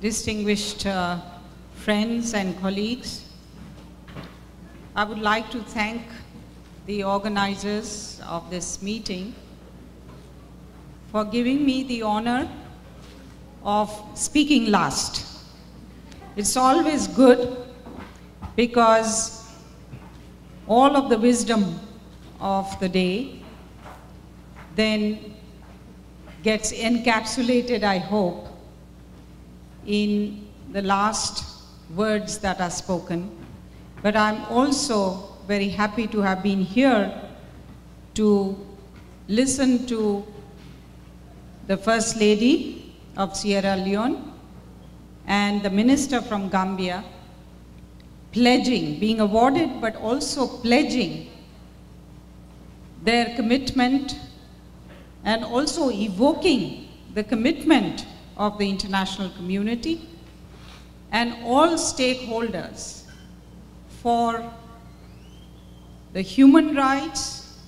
distinguished uh, friends and colleagues, I would like to thank the organizers of this meeting for giving me the honor of speaking last. It's always good because all of the wisdom of the day then gets encapsulated, I hope, in the last words that are spoken. But I'm also very happy to have been here to listen to the First Lady of Sierra Leone and the Minister from Gambia pledging, being awarded, but also pledging their commitment and also evoking the commitment of the international community and all stakeholders for the human rights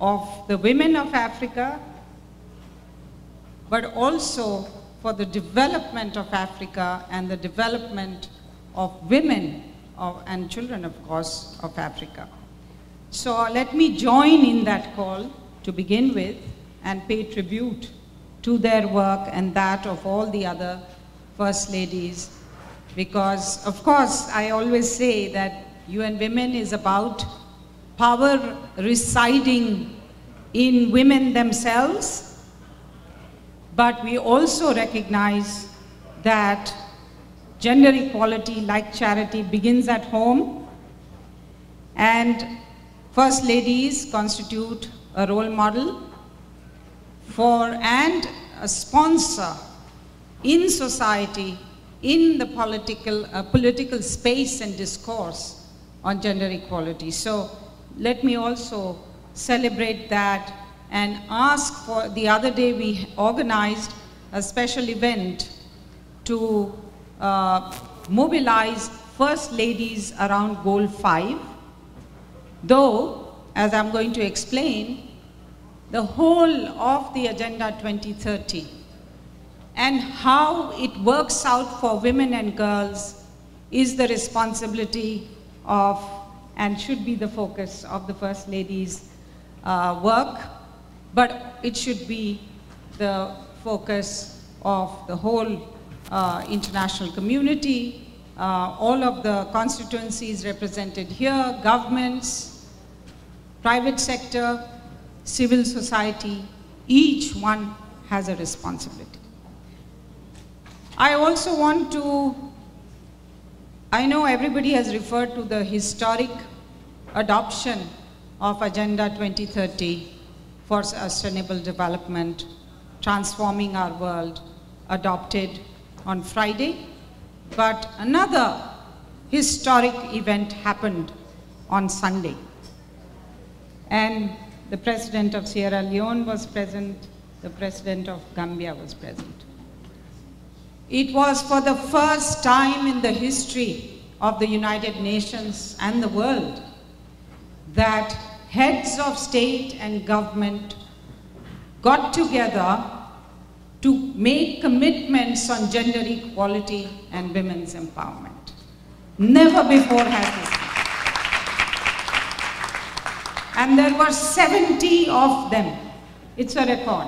of the women of Africa, but also for the development of Africa and the development of women of, and children, of course, of Africa. So let me join in that call to begin with and pay tribute to their work and that of all the other First Ladies. Because, of course, I always say that UN Women is about power residing in women themselves, but we also recognize that gender equality, like charity, begins at home, and First Ladies constitute a role model for and a sponsor in society, in the political, uh, political space and discourse on gender equality. So let me also celebrate that and ask for, the other day we organized a special event to uh, mobilize first ladies around goal five, though, as I'm going to explain, the whole of the Agenda 2030 and how it works out for women and girls is the responsibility of and should be the focus of the First Lady's uh, work, but it should be the focus of the whole uh, international community, uh, all of the constituencies represented here, governments, private sector, civil society, each one has a responsibility. I also want to, I know everybody has referred to the historic adoption of Agenda 2030 for Sustainable Development, Transforming Our World, adopted on Friday. But another historic event happened on Sunday. And the president of Sierra Leone was present, the president of Gambia was present. It was for the first time in the history of the United Nations and the world that heads of state and government got together to make commitments on gender equality and women's empowerment. Never before has this and there were 70 of them. It's a record.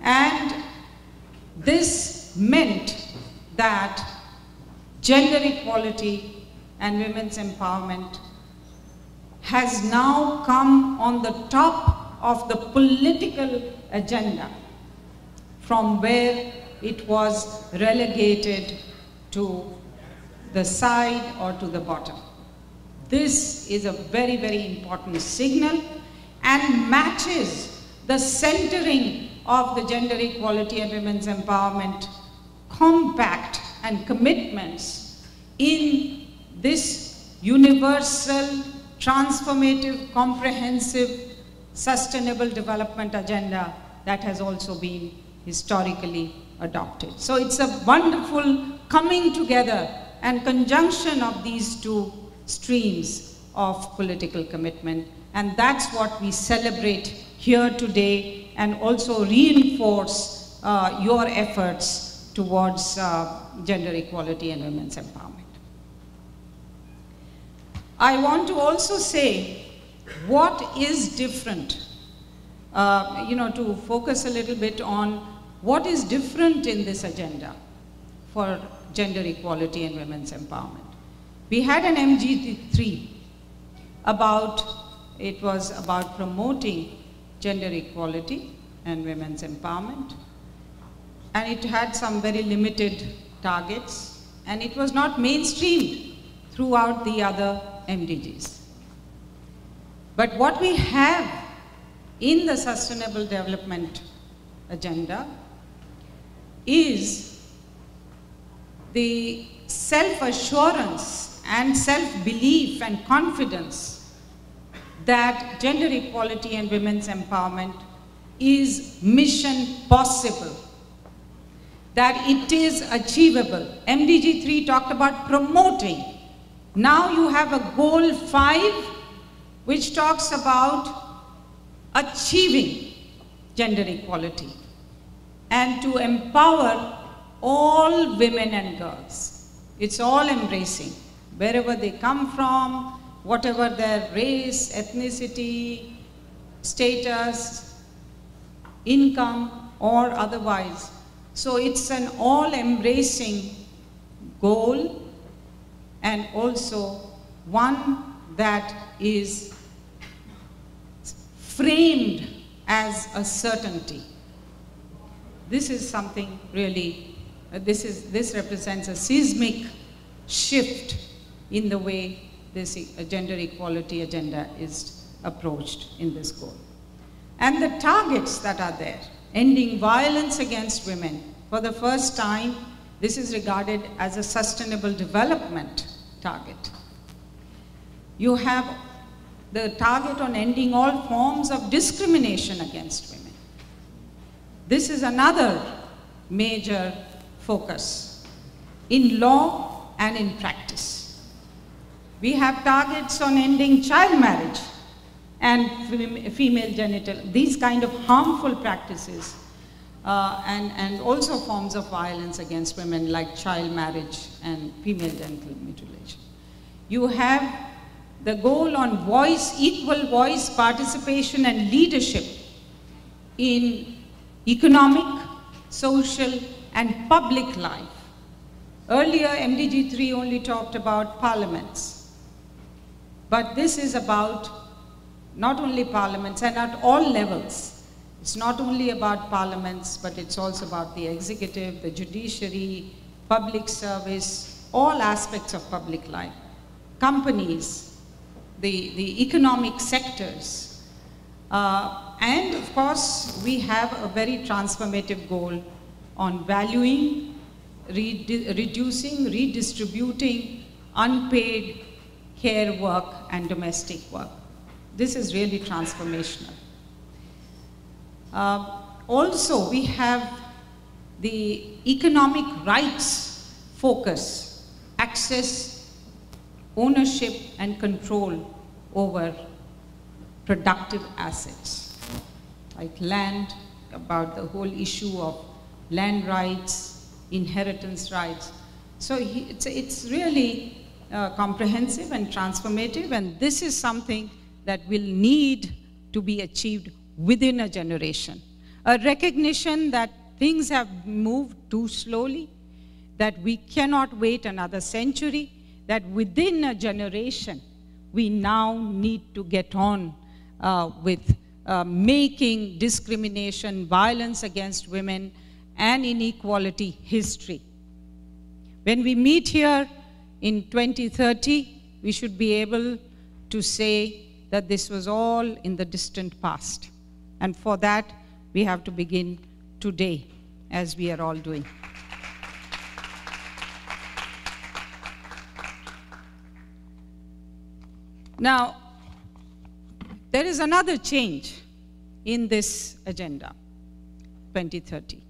And this meant that gender equality and women's empowerment has now come on the top of the political agenda from where it was relegated to the side or to the bottom. This is a very, very important signal and matches the centering of the gender equality and women's empowerment compact and commitments in this universal, transformative, comprehensive, sustainable development agenda that has also been historically adopted. So it's a wonderful coming together and conjunction of these two streams of political commitment. And that's what we celebrate here today and also reinforce uh, your efforts towards uh, gender equality and women's empowerment. I want to also say what is different, uh, you know, to focus a little bit on what is different in this agenda for gender equality and women's empowerment. We had an MDG3 about, it was about promoting gender equality and women's empowerment. And it had some very limited targets and it was not mainstreamed throughout the other MDGs. But what we have in the Sustainable Development Agenda is the self-assurance and self-belief and confidence that gender equality and women's empowerment is mission possible, that it is achievable. MDG 3 talked about promoting now you have a goal five, which talks about achieving gender equality and to empower all women and girls. It's all embracing, wherever they come from, whatever their race, ethnicity, status, income, or otherwise. So it's an all embracing goal and also one that is framed as a certainty. This is something really, uh, this, is, this represents a seismic shift in the way this gender equality agenda is approached in this goal. And the targets that are there, ending violence against women, for the first time this is regarded as a sustainable development target. You have the target on ending all forms of discrimination against women. This is another major focus in law and in practice. We have targets on ending child marriage and female genital, these kind of harmful practices uh, and, and also forms of violence against women like child marriage and female genital mutilation. You have the goal on voice, equal voice participation and leadership in economic, social and public life. Earlier MDG 3 only talked about parliaments, but this is about not only parliaments and at all levels it's not only about parliaments, but it's also about the executive, the judiciary, public service, all aspects of public life, companies, the, the economic sectors. Uh, and of course, we have a very transformative goal on valuing, reducing, redistributing unpaid care work and domestic work. This is really transformational. Uh, also, we have the economic rights focus, access, ownership and control over productive assets, like land, about the whole issue of land rights, inheritance rights. So it's, it's really uh, comprehensive and transformative, and this is something that will need to be achieved within a generation. A recognition that things have moved too slowly, that we cannot wait another century, that within a generation, we now need to get on uh, with uh, making discrimination, violence against women, and inequality history. When we meet here in 2030, we should be able to say that this was all in the distant past. And for that, we have to begin today, as we are all doing. Now, there is another change in this agenda, 2030.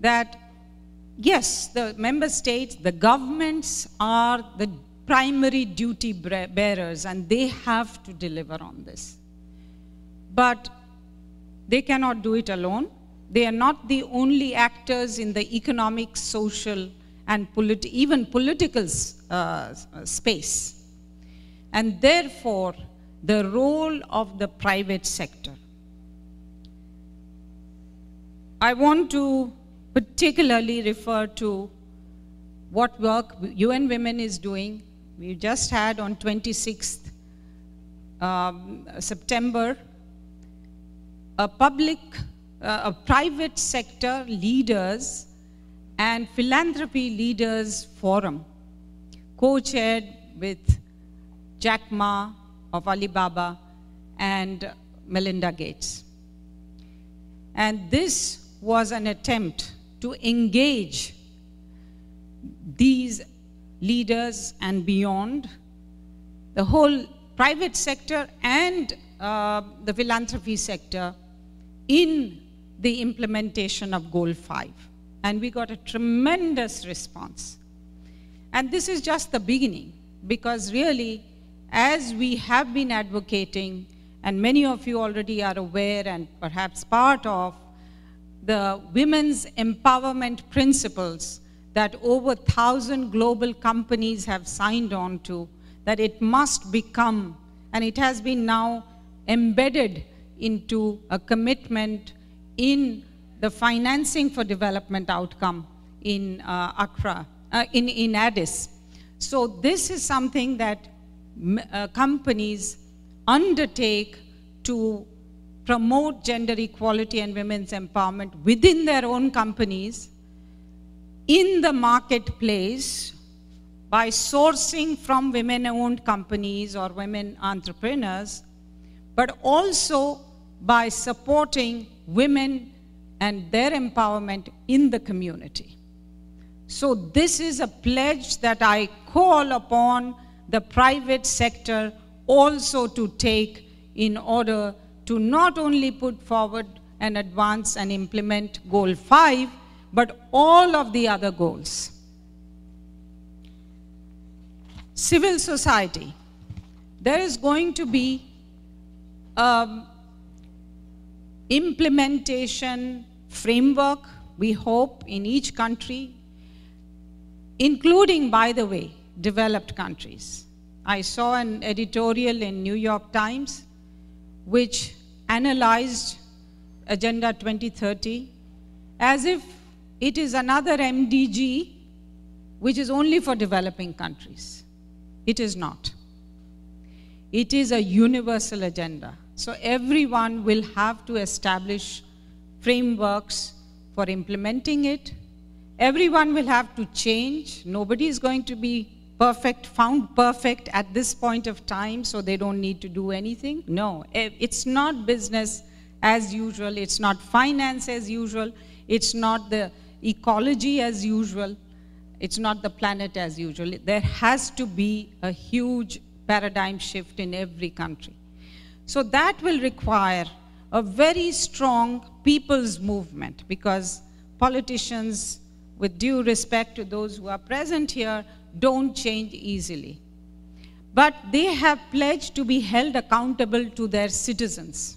That, yes, the member states, the governments are the primary duty bearers and they have to deliver on this but they cannot do it alone. They are not the only actors in the economic, social, and polit even political uh, space. And therefore, the role of the private sector. I want to particularly refer to what work UN Women is doing. We just had on 26th um, September a public, uh, a private sector leaders and philanthropy leaders forum co-chaired with Jack Ma of Alibaba and Melinda Gates. And this was an attempt to engage these leaders and beyond, the whole private sector and uh, the philanthropy sector in the implementation of Goal 5. And we got a tremendous response. And this is just the beginning, because really, as we have been advocating, and many of you already are aware and perhaps part of the women's empowerment principles that over 1,000 global companies have signed on to, that it must become, and it has been now embedded into a commitment in the financing for development outcome in uh, Accra, uh, in, in Addis. So this is something that uh, companies undertake to promote gender equality and women's empowerment within their own companies in the marketplace by sourcing from women-owned companies or women entrepreneurs, but also by supporting women and their empowerment in the community. So this is a pledge that I call upon the private sector also to take in order to not only put forward and advance and implement Goal 5, but all of the other goals. Civil society. There is going to be um, implementation framework, we hope, in each country, including, by the way, developed countries. I saw an editorial in New York Times which analyzed Agenda 2030 as if it is another MDG which is only for developing countries. It is not. It is a universal agenda. So everyone will have to establish frameworks for implementing it. Everyone will have to change. Nobody is going to be perfect, found perfect at this point of time, so they don't need to do anything. No, eh, it's not business as usual. It's not finance as usual. It's not the ecology as usual. It's not the planet as usual. There has to be a huge paradigm shift in every country. So that will require a very strong people's movement because politicians, with due respect to those who are present here, don't change easily. But they have pledged to be held accountable to their citizens.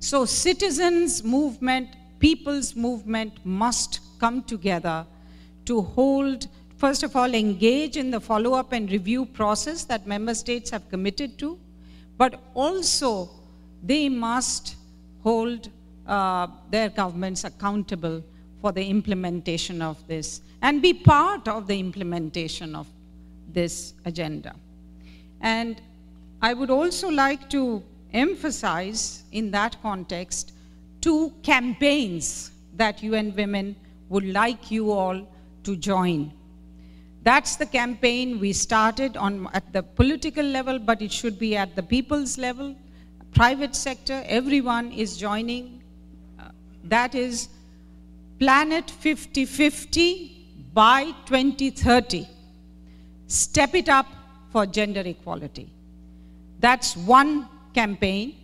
So citizens' movement people's movement must come together to hold, first of all, engage in the follow-up and review process that member states have committed to, but also they must hold uh, their governments accountable for the implementation of this and be part of the implementation of this agenda. And I would also like to emphasize in that context two campaigns that UN Women would like you all to join. That's the campaign we started on at the political level, but it should be at the people's level, private sector, everyone is joining. Uh, that is Planet 5050 by 2030. Step it up for gender equality. That's one campaign.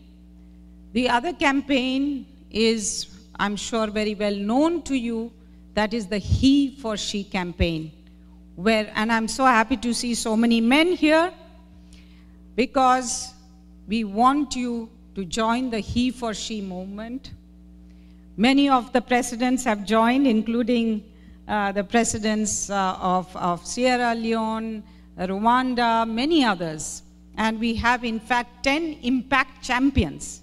The other campaign is, I'm sure, very well known to you. That is the He for She campaign. Where, and I'm so happy to see so many men here because we want you to join the He for She movement. Many of the presidents have joined, including uh, the presidents uh, of, of Sierra Leone, Rwanda, many others. And we have, in fact, 10 impact champions,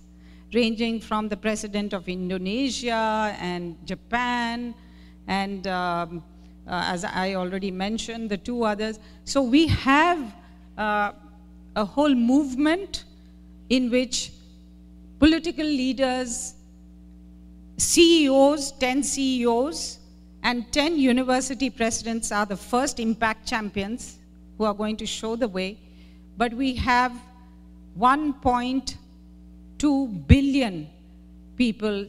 ranging from the president of Indonesia and Japan, and um, uh, as I already mentioned, the two others. So we have uh, a whole movement in which political leaders, CEOs, 10 CEOs, and 10 university presidents are the first impact champions who are going to show the way. But we have 1.2 billion people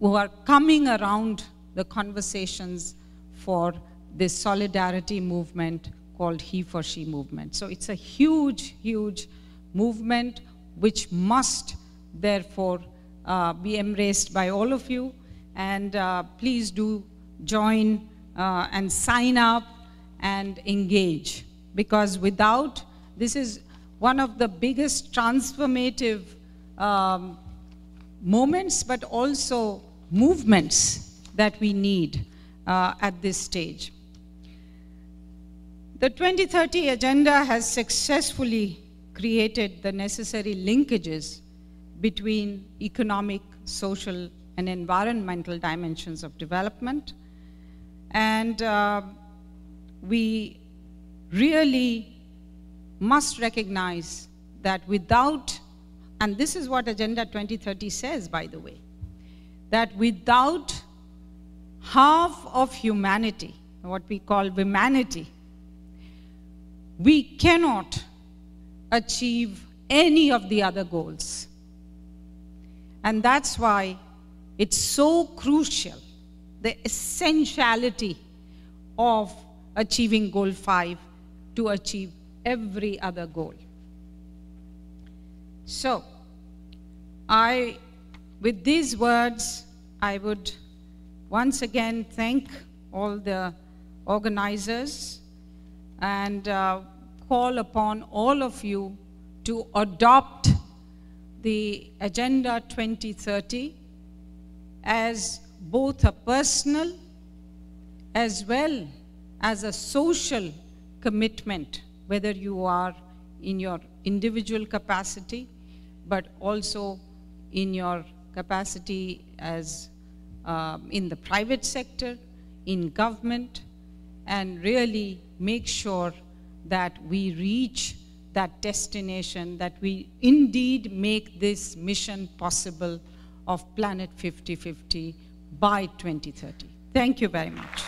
who are coming around the conversations for this solidarity movement called He for She movement. So it's a huge, huge movement which must therefore be embraced by all of you. And uh, please do join uh, and sign up and engage because without, this is one of the biggest transformative um, moments, but also movements that we need uh, at this stage. The 2030 Agenda has successfully created the necessary linkages between economic, social, and environmental dimensions of development. And uh, we really must recognize that without, and this is what Agenda 2030 says, by the way, that without half of humanity, what we call humanity, we cannot achieve any of the other goals. And that's why it's so crucial, the essentiality of achieving goal five to achieve every other goal. So, I, with these words, I would once again thank all the organizers and uh, call upon all of you to adopt the Agenda 2030 as both a personal as well as a social commitment, whether you are in your individual capacity, but also in your capacity as um, in the private sector, in government, and really make sure that we reach that destination, that we indeed make this mission possible of Planet 5050 by 2030. Thank you very much.